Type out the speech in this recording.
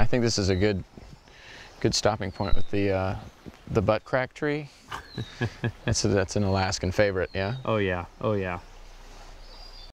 I think this is a good, good stopping point with the uh, the butt crack tree. that's a, that's an Alaskan favorite, yeah. Oh yeah, oh yeah.